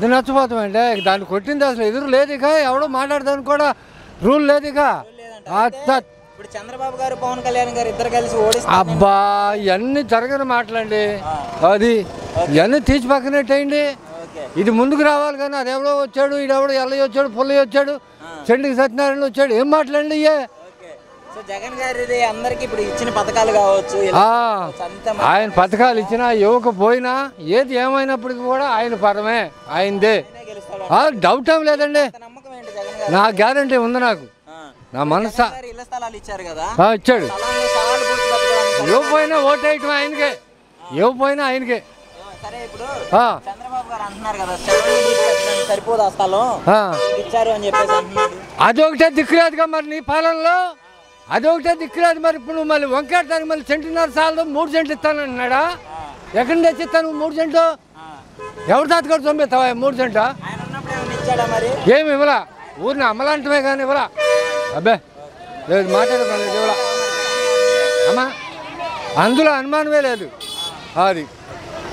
ఇది నచ్చపోతాం అంటే దాన్ని కొట్టింది అసలు ఎదురు లేదు ఇక. ఎవడో మాట్లాడదానికి కూడా రూల్ లేదు ఇక. ఇప్పుడు చంద్రబాబు గారు పవన్ కళ్యాణ్ గారు ఇద్దరు కలిసి ఓడిస్తారు అబ్బా ఇవన్నీ జరగని మాటలండి. అది ఇవన్నీ తీసి పక్కనట్టేయండి ఇది ముందుకు రావాలి కానీ అది ఎవడో వచ్చాడు ఈడెవడో ఎల్లయ్య వచ్చాడు పుల్లయ్య వచ్చాడు చెండికి సత్యనారాయణ వచ్చాడు. ఏం మాట్లాడండి ఇయ్యే? జగన్ గారిది అందరికి ఇప్పుడు ఇచ్చిన పథకాలు కావచ్చు ఆయన పథకాలు ఇచ్చినా ఇవ్వకపోయినా ఏది ఏమైనప్పటికీ కూడా ఆయన పరమే ఆయనదే. డౌట్ ఏం లేదండి. నా గ్యారంటీ ఉంది నాకు. నా మనస ఇచ్చాడు. ఇవ్వకపోయినా ఓటేయటం ఆయనకే. ఇవ్వకపోయినా ఆయనకే. సరే ఇప్పుడు చంద్రబాబు గారు అంటున్నారు కదా సరిపోదు. మీకు ఇచ్చారు అని చెప్పేసి అదొకటే దిక్కులేదుగా మరి నీ పాలనలో? అదొకటే దిక్కులేదు మరి. ఇప్పుడు నువ్వు మళ్ళీ వంకాడతానికి మళ్ళీ సెంటున్నర సార్లు మూడు సెంట్లు ఇస్తానన్నాడా? ఎక్కడి నుంచి తెచ్చి ఇస్తాను? మూడు సెంట్లు. ఎవరి తాతగారు చంపేస్తావా? మూడు సెంటా ఆయన ఉన్నప్పుడు ఏమైనా ఇచ్చాడా మరి? ఏమి ఇవ్వలా? ఊరిని అమ్మలాంటమే కానీ ఇవ్వలా? అబ్బే లేదు మాట్లాడలేదు ఇవ్వలా. అమ్మా అందులో అనుమానమే లేదు. అది.